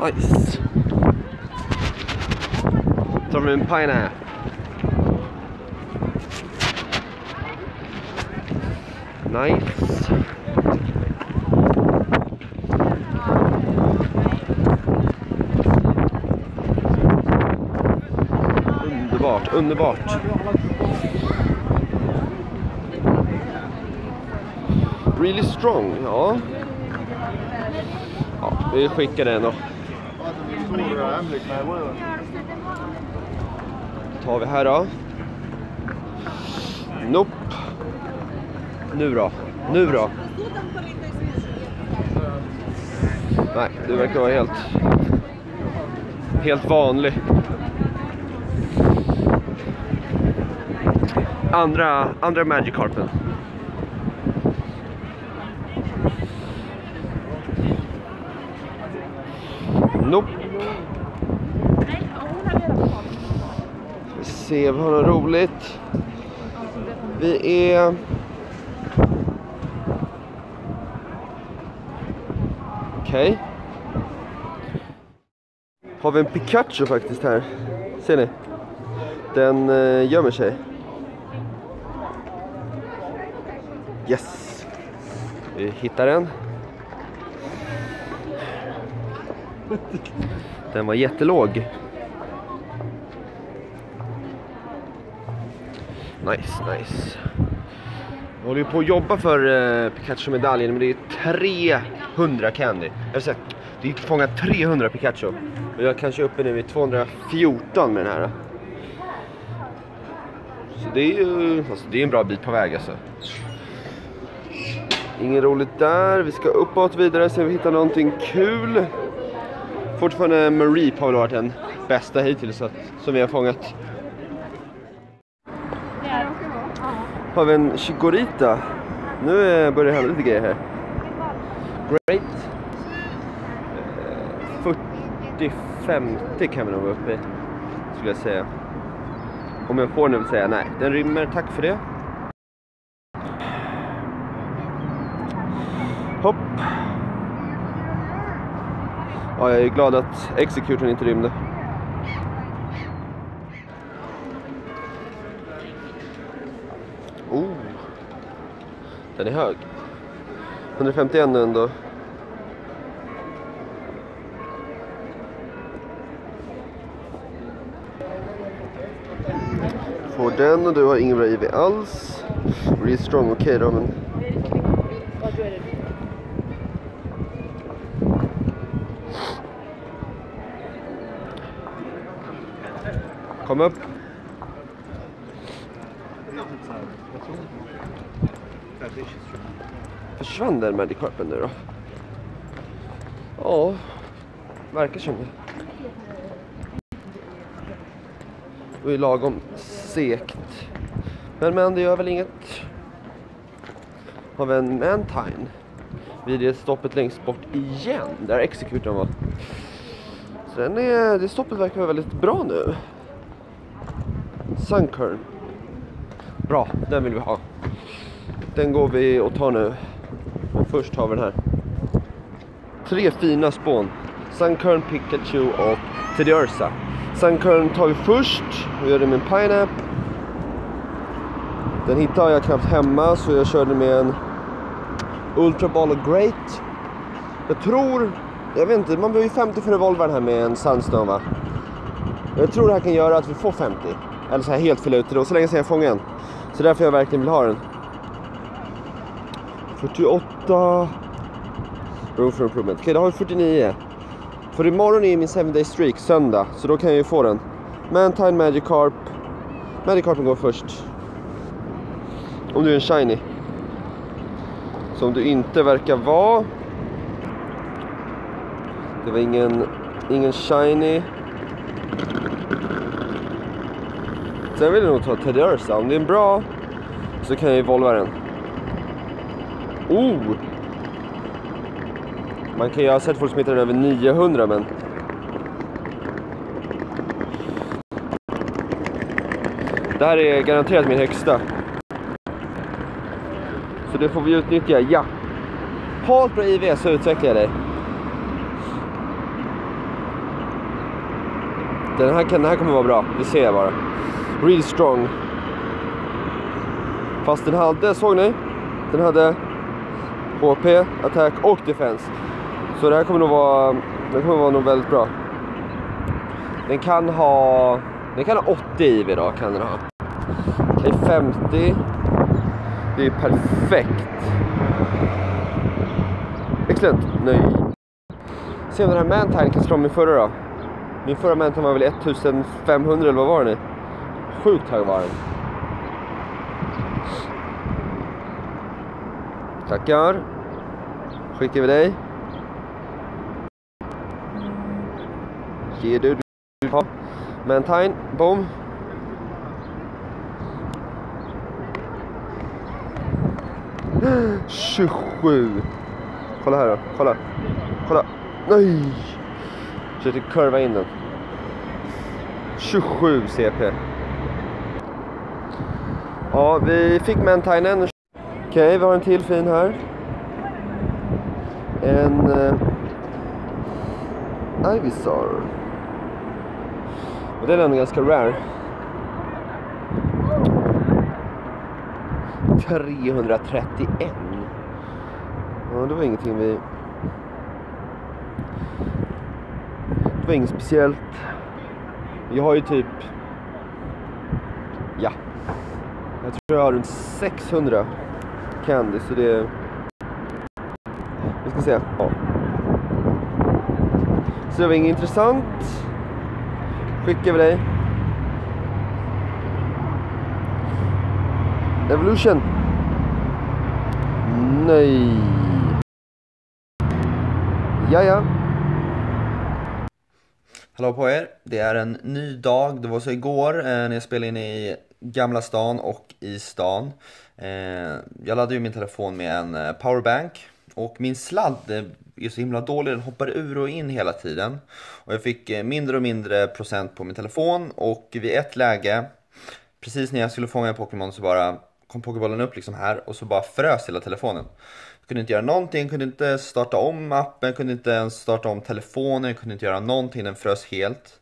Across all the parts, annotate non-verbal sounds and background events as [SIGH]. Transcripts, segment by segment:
Nice. Tar vi en pineapple. Nice. Underbart, underbart. Really strong, ja. Ja, vi skickar den då tar vi här då. Nope. Nu då? Nu då? Nej, du verkar vara helt... Helt vanlig. Andra, andra Magic Carpen. Nope. Vi se, vi har något roligt. Vi är... Okej. Har vi en Pikachu faktiskt här. Ser ni? Den eh, gömmer sig. Yes. Vi hittar den. Den var jättelåg. Nice, nice. Jag håller ju på att jobba för eh, Pikachu-medaljen men det är 300 candy. Jag säga, det är fångat 300 Pikachu. Och jag är kanske uppe nu vid 214 med den här. Så det är ju alltså, det är en bra bit på väg alltså. Inget roligt där. Vi ska uppåt vidare se om vi hittar någonting kul. Fortfarande Marie har väl varit den bästa hittills så som vi har fångat. Har vi en Chikorita. Nu eh, börjar det hända lite grejer här. Great. Eh, 40-50 kan vi nog vara uppe i. Skulle jag säga. Om jag får den vill säga nej. Den rymmer, tack för det. Hopp. Ja, jag är glad att Executorn inte rymde. Oh. Den är hög. 151 nu ändå. Får den och du har ingen bra IV alls. Really strong, okej okay då men... Kom upp. Försvann den Magic Carpen nu då? Ja, verkar som det. Det är lagom sekt. Men men det gör väl inget. Har vi en Mantine. Vid det stoppet längst bort igen. Där Executorn var. Så den är, det stoppet verkar vara väldigt bra nu. Sunkern. Bra, den vill vi ha. Den går vi och tar nu. Först har vi den här. Tre fina spån. Sunkern, Pikachu och Teddiursa. Sunkern tar vi först. och gör det med en Pineapple. Den hittar jag knappt hemma så jag körde med en Ultra Ball och Great. Jag tror, jag vet inte, man behöver ju 50 för revolvern här med en Sunstone va? Jag tror det här kan göra att vi får 50. Eller så här helt fylla ut det då, så länge sedan jag fångade en. Så därför jag verkligen vill ha den. 48. Room for improvement. Okej, okay, då har vi 49. För imorgon är min 7 day streak, söndag. Så då kan jag ju få den. Mantine Magikarp. Magikarpen går först. Om du är en shiny. Som du inte verkar vara. Det var ingen, ingen shiny. Sen vill jag nog ta Teddy Ursa. Om det är en bra så kan jag ju volva den. Oh! Man kan ju ha sett folk som hittar den över 900 men... Det här är garanterat min högsta. Så det får vi utnyttja, ja. Ha ett bra IV så utvecklar jag dig. Den här, kan, den här kommer vara bra, det ser jag bara. Real strong. Fast den hade, såg ni? Den hade HP, attack och defense. Så det här kommer nog vara, det kommer vara nog väldigt bra. Den kan ha, den kan ha 80 IV då, kan den ha. Okej, 50. Det är perfekt. Excellent. Nej. Se om den här Mantine kan slå min förra då. Min förra Mantine var väl 1500 eller vad var den i? Sjukt hög var den. Tackar. Skickar vi dig. Ger du. Ja. Mantine, boom. Tjugosju. Kolla här då, kolla. Kolla. Nej! Försökte kurva in den. 27 CP. Ja, vi fick Mantinen. Okej, okay, vi har en till fin här. En... Uh, Ivysaur. Och den är ändå ganska rare. 331. Ja, det var ingenting vi... Det var inget speciellt. Jag har ju typ... Ja. Jag tror jag har runt 600 candy, så det... Vi ska se. Ja. Så det var inget intressant. Skickar vi dig. Evolution. Nej. Ja, ja. Hallå på er, det är en ny dag, det var så igår eh, när jag spelade in i Gamla stan och i stan. Eh, jag laddade ju min telefon med en eh, powerbank och min sladd eh, är så himla dålig, den hoppar ur och in hela tiden. Och jag fick eh, mindre och mindre procent på min telefon och vid ett läge, precis när jag skulle fånga en Pokémon så bara kom Pokébollen upp liksom här och så bara frös hela telefonen. Jag kunde inte göra någonting, kunde inte starta om appen, kunde inte ens starta om telefonen, kunde inte göra någonting, den frös helt.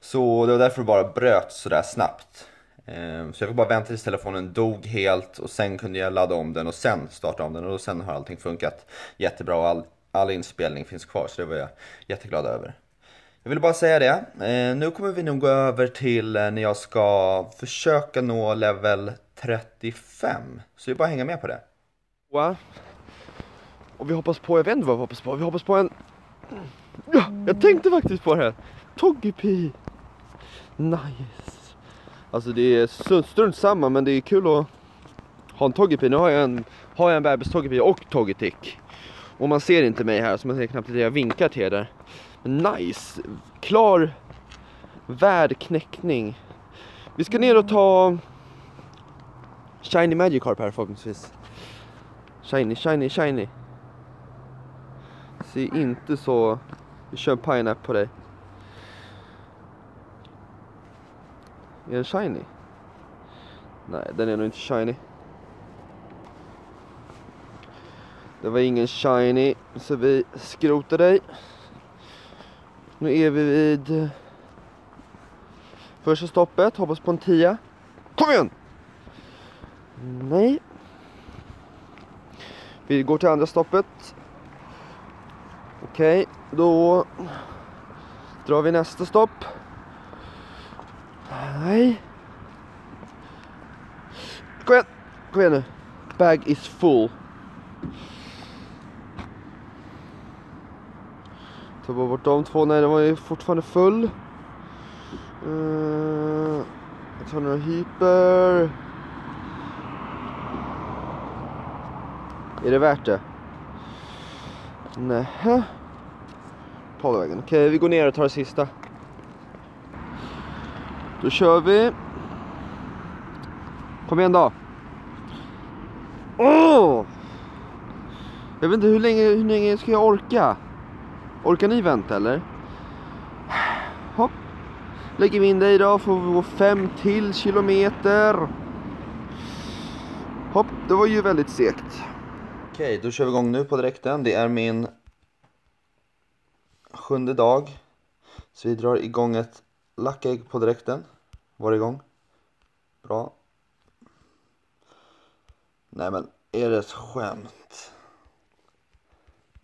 Så det var därför det bara bröt sådär snabbt. Ehm, så jag fick bara vänta tills telefonen dog helt och sen kunde jag ladda om den och sen starta om den och sen har allting funkat jättebra och all, all inspelning finns kvar så det var jag jätteglad över. Jag ville bara säga det. Ehm, nu kommer vi nog gå över till eh, när jag ska försöka nå level 35. Så det är bara att hänga med på det. Wow. Och vi hoppas på, jag vet inte vad vi hoppas på, vi hoppas på en... Ja, jag tänkte faktiskt på det här. Togepi. Nice. Alltså det är strunt samma men det är kul att ha en toggepi. Nu har jag en, har jag en bebis toggepi och toggetick. Och man ser inte mig här så man ser knappt att jag vinkar till er där. Men nice. Klar värdknäckning. Vi ska ner och ta Shiny Magikarp här förhoppningsvis. Shiny, shiny, shiny. Ser inte så... Vi kör en pineapple på dig. Är den shiny? Nej, den är nog inte shiny. Det var ingen shiny, så vi skrotar dig. Nu är vi vid första stoppet, hoppas på en tia. Kom igen! Nej. Vi går till andra stoppet. Okej, okay, då drar vi nästa stopp. Nej. Kom igen, kom igen nu. Bag is full. Ta bara bort de två. Nej, den var ju fortfarande full. Uh, jag tar några hyper. Är det värt det? Nähä. Polarvägen. Okej, vi går ner och tar det sista. Då kör vi. Kom igen då. Åh! Oh! Jag vet inte hur länge, hur länge ska jag orka? Orkar ni vänta eller? Hopp. Lägger vi in dig då får vi gå fem till kilometer. Hopp, det var ju väldigt segt. Okej, då kör vi igång nu på direkten. Det är min sjunde dag. Så vi drar igång ett lackägg på direkten. Var det igång? Bra. Nej men, är det ett skämt?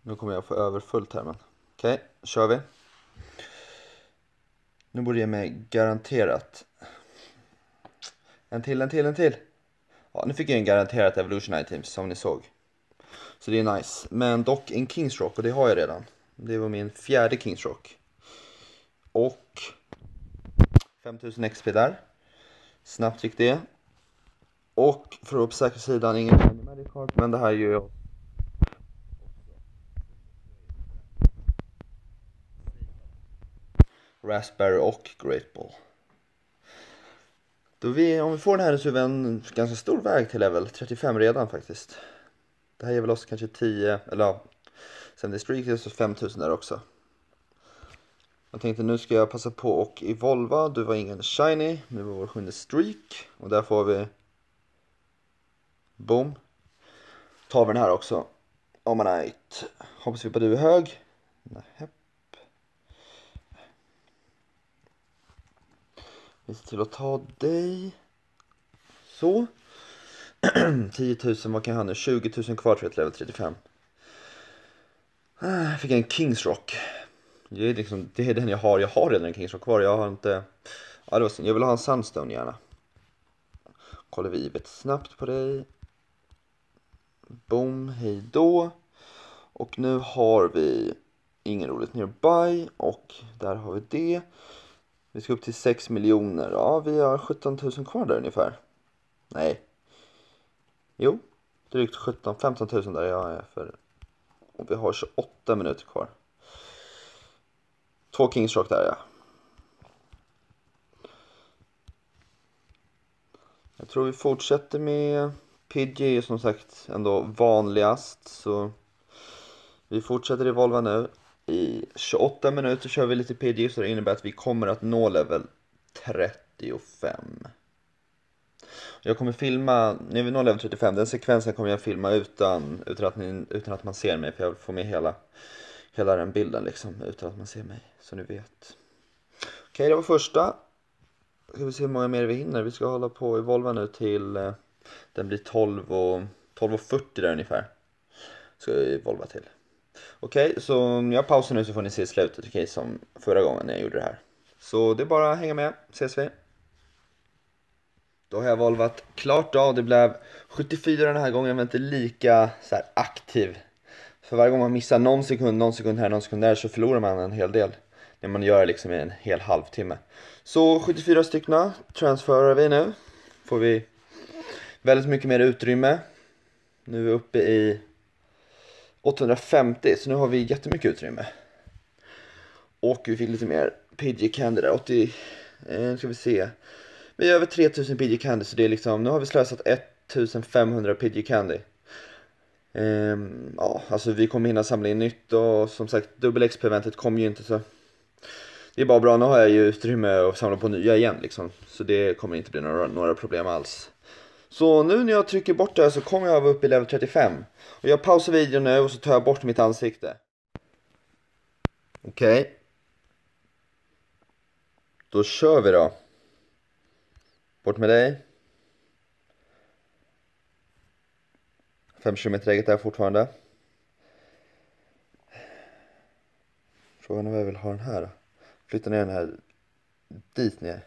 Nu kommer jag få överfullt här men. Okej, okay, kör vi. Nu borde jag mig garanterat. En till, en till, en till. Ja, nu fick jag en garanterat Evolution Items som ni såg. Så det är nice. Men dock en Kingsrock och det har jag redan. Det var min fjärde Kingsrock. Och 5000 XP där. Snabbt gick det. Och för att vara på säkra sidan, ingen Magic Card, men det här gör jag Raspberry och Great Ball. Då vi, om vi får den här så är vi en ganska stor väg till level 35 redan faktiskt. Det här ger väl oss kanske 10, eller ja, sen det streak så 5000 där också. Jag tänkte nu ska jag passa på och evolva, du var ingen shiny, nu var vår sjunde streak och där får vi Boom. Tar vi den här också. Omanite. Hoppas vi på du är hög. Nej. Vi ser till att ta dig. Så. [CLEARS THROAT] 10 000, vad kan jag ha nu? 20 000 kvar till ett level 35. Ah, jag fick en Kings Rock. Det är, liksom, det är den jag har. Jag har redan en Kingsrock kvar. Jag har inte... Ja, det var synd. Jag vill ha en Sunstone gärna. Kollar vi ibet snabbt på dig. Boom, hej då. Och nu har vi ingen roligt nearby och där har vi det. Vi ska upp till 6 miljoner. Ja, vi har 17 000 kvar där ungefär. Nej. Jo, drygt 17 15 000 där jag är för. Och vi har 28 minuter kvar. Två Kingsrock där ja. Jag tror vi fortsätter med Pidgey är ju som sagt ändå vanligast så vi fortsätter i Volva nu. I 28 minuter kör vi lite Pidgey så det innebär att vi kommer att nå level 35. Jag kommer filma, när vi når level 35, den sekvensen kommer jag filma utan, utan, att, ni, utan att man ser mig för jag vill få med hela, hela den bilden liksom utan att man ser mig, så ni vet. Okej, det var första. Ska vi se hur många mer vi hinner. Vi ska hålla på i Volvo nu till eh, den blir 12 och, 12.40 där ungefär. Ska jag volva till. Okej, okay, så jag pausar nu så får ni se slutet, okej, okay, som förra gången när jag gjorde det här. Så det är bara att hänga med, ses vi. Då har jag volvat klart av, det blev 74 den här gången, men inte lika så här, aktiv. För varje gång man missar någon sekund, någon sekund här, någon sekund där så förlorar man en hel del. När man gör det liksom i en hel halvtimme. Så 74 stycken transferar vi nu. Får vi väldigt mycket mer utrymme. Nu är vi uppe i 850 så nu har vi jättemycket utrymme. Och vi fick lite mer Pidgey Candy där, 80, eh, ska vi se. Vi är över 3000 Pidgey Candy så det är liksom, nu har vi slösat 1500 Pidgey Candy. Ehm, ja, alltså vi kommer hinna samla in nytt och som sagt dubbel XP-eventet kommer ju inte så det är bara bra, nu har jag ju utrymme att samla på nya igen liksom. Så det kommer inte bli några, några problem alls. Så nu när jag trycker bort det här så kommer jag vara uppe i level 35. Och jag pausar videon nu och så tar jag bort mitt ansikte. Okej. Okay. Då kör vi då. Bort med dig. 5 km-eget där fortfarande. Frågan är vad jag vill ha den här då. Flytta ner den här dit ner.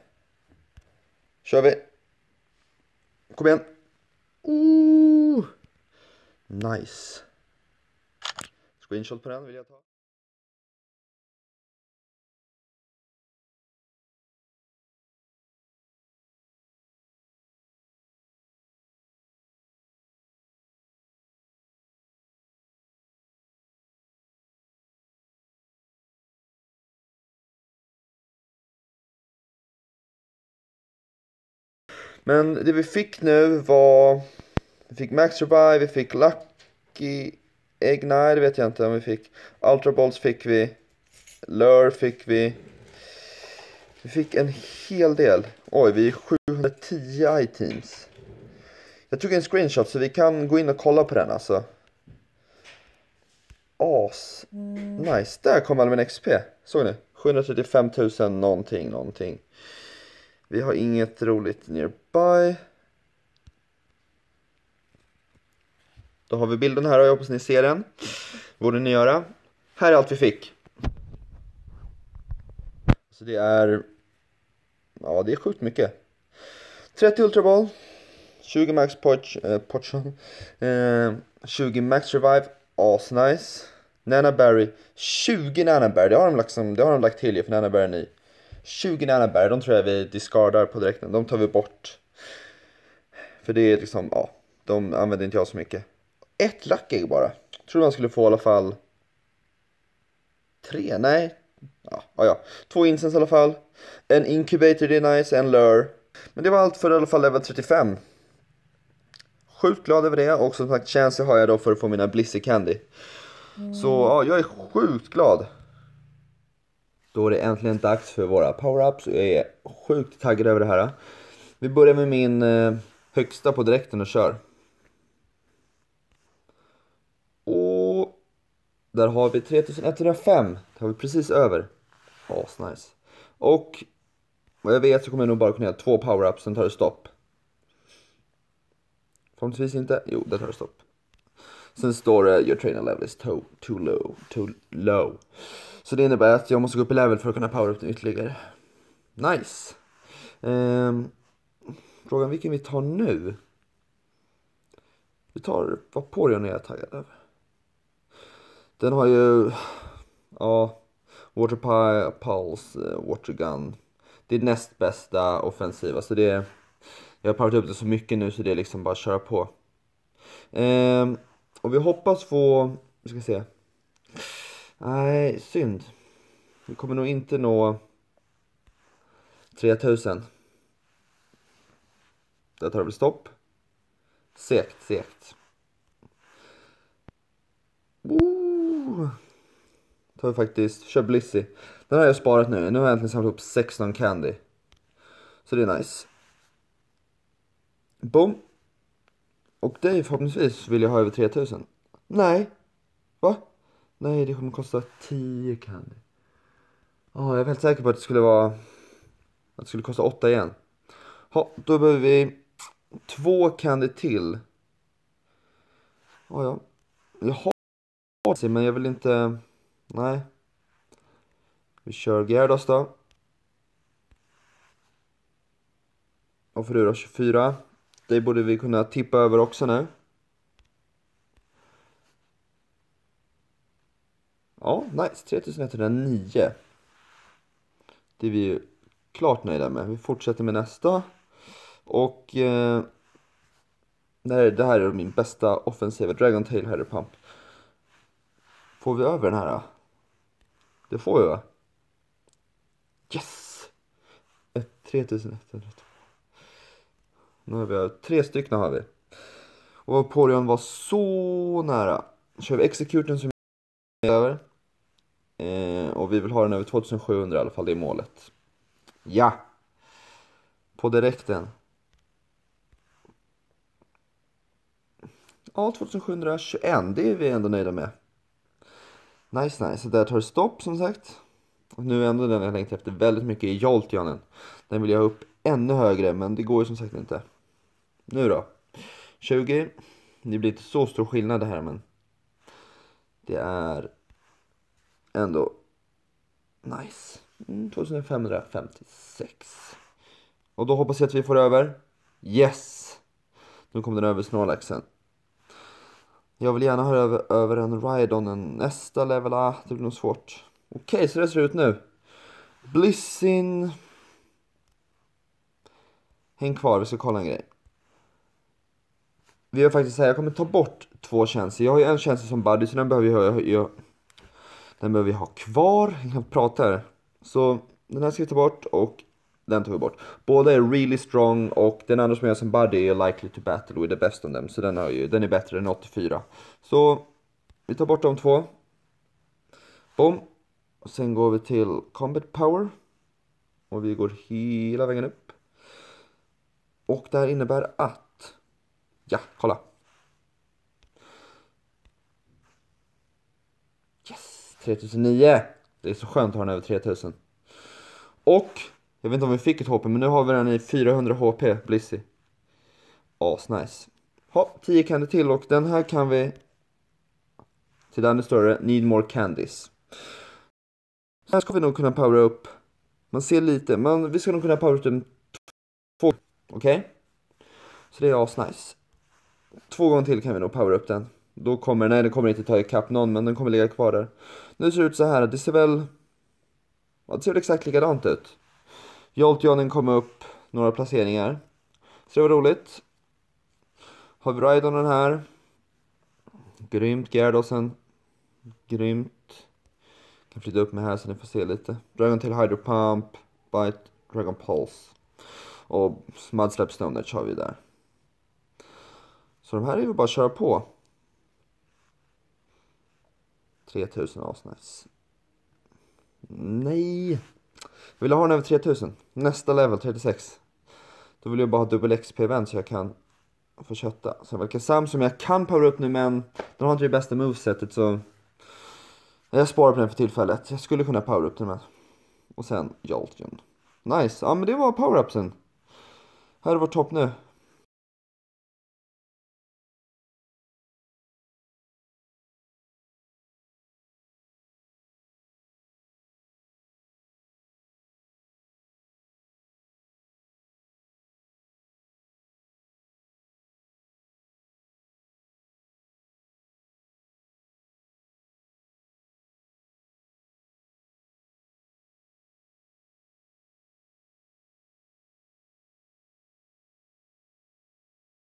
Kör vi! Kom igen. Ooh. Nice. Screenshot på den vill jag ta. Men det vi fick nu var... Vi fick Max Revive, vi fick Lucky Egg, nej det vet jag inte om vi fick. Ultra Balls fick vi. Lure fick vi. Vi fick en hel del. Oj, vi är 710 items. Jag tog en screenshot så vi kan gå in och kolla på den alltså. As. Nice. Där kom allmän XP. Såg ni? 735 000 någonting, någonting. Vi har inget roligt nearby. Bye! Då har vi bilden här och jag hoppas ni ser den. Borde ni göra. Här är allt vi fick. Så det är... Ja, det är sjukt mycket. 30 Ultra Ball. 20 Max Poch, eh, Pochon. Eh, 20 Max Revive. Asnice. Nana Berry. 20 Nana Berry. Det har de, liksom, det har de lagt till ju för Nana Berry är ny. 20 Nana Berry. De tror jag vi discardar på direkten. De tar vi bort. För det är liksom, ja. De använder inte jag så mycket. Ett Lucky bara. Tror man skulle få i alla fall tre, nej. Ja, ja, ja. Två incense i alla fall. En incubator, det är nice. En lure. Men det var allt för i alla fall level 35. Sjukt glad över det och som sagt chance har jag då för att få mina Blissy Candy. Så ja, jag är sjukt glad. Då är det äntligen dags för våra power-ups och jag är sjukt taggad över det här. Vi börjar med min eh, högsta på direkten och kör. Och där har vi 3105. Det har vi precis över. Asnice. Och vad jag vet så kommer jag nog bara kunna göra två power-ups, sen tar det stopp. Förhoppningsvis inte. Jo, där tar det stopp. Sen står det your trainer level is too, too low, too low. Så det innebär att jag måste gå upp i level för att kunna power up den ytterligare. Nice. Um, frågan vilken vi tar nu. Vi tar Vaporeon är jag taggad över. Den har ju, ja, Water Pulse, eh, Water Gun. Det är näst bästa offensiva så det är, jag har powerat upp det så mycket nu så det är liksom bara att köra på. Ehm, och vi hoppas få, vi ska se. Nej, synd. Vi kommer nog inte nå 3000. Där tar det väl stopp. Segt, segt. Oh! Tar vi faktiskt, kör Blissy. Den här har jag sparat nu. Nu har jag äntligen samlat ihop 16 candy. Så det är nice. Boom. Och dig förhoppningsvis vill jag ha över 3000. Nej. Va? Nej, det kommer kosta 10 candy. Ja, oh, jag är väldigt säker på att det skulle vara... Att det skulle kosta 8 igen. Ja, då behöver vi två candy till. Oh, ja, jag har sig, men jag vill inte... Nej. Vi kör Gerdas då. Och för du då, 24. Det borde vi kunna tippa över också nu. Ja, nice. 3109. Det är vi ju klart nöjda med. Vi fortsätter med nästa. Och eh, det, här, är min bästa offensiva Dragon Tail Header Pump. Får vi över den här? Då? Det får vi va? Yes! 3102. Nu har vi eh, tre stycken har vi. Och Porion var så nära. Kör vi Executen som är över. Eh, och vi vill ha den över 2700 i alla fall, det är målet. Ja! På direkten. Ja, 2721, det är vi ändå nöjda med. Nice, nice. Där tar det stopp som sagt. Och nu är ändå den jag längtar efter väldigt mycket i Joltionen. Den vill jag ha upp ännu högre, men det går ju som sagt inte. Nu då. 20. Det blir inte så stor skillnad det här, men det är ändå nice. Mm, 2556. Och då hoppas jag att vi får över. Yes! Nu kommer den över Snålaxen. Jag vill gärna ha över, över en on en nästa level. Ah, det blir nog svårt. Okej, okay, så det ser ut nu. Blissin. Häng kvar, vi ska kolla en grej. Vi har faktiskt här, jag kommer ta bort två tjänster. Jag har ju en tjänst som buddy så den behöver jag, jag, den behöver vi ha kvar. Jag kan prata här. Så den här ska vi ta bort och den tar vi bort. Båda är really strong och den andra som jag som buddy är likely to battle with the best of them. Så den, har ju, den är bättre än 84. Så vi tar bort de två. Boom. Och sen går vi till combat power. Och vi går hela vägen upp. Och det här innebär att... Ja, kolla. Yes, 3009. Det är så skönt att ha den över 3000. Och, jag vet inte om vi fick ett HP, men nu har vi den i 400 HP, Blissy. Asnice. Ha, 10 candy till och den här kan vi till den är större, need more candies. Sen ska vi nog kunna powera upp, man ser lite, men vi ska nog kunna powera upp den två, okej? Okay? Så det är asnice. Två gånger till kan vi nog powera upp den. Då kommer, nej den kommer inte ta ikapp någon men den kommer ligga kvar där. Nu ser det ut så här, det ser väl, ja, det ser väl exakt likadant ut. Joltionen kom upp några placeringar. Så det var roligt. Har vi den här. Grymt, Gerdosen. Grymt. Kan flytta upp mig här så ni får se lite. Dragon till Hydro Pump, Bite, Dragon Pulse. Och Mudslap Stone Edge har vi där. Så de här är ju bara att köra på. 3000 asnice. Nej! Vill Jag ha den över 3000. Nästa level 36. Då vill jag bara ha dubbel XP-event så jag kan få kötta. Sen verkar Sam som jag kan power upp nu men den har inte det bästa movesetet så jag sparar på den för tillfället. Jag skulle kunna power upp den med. Och sen Joltion. Nice, ja men det var power-upsen. Här är vår topp nu.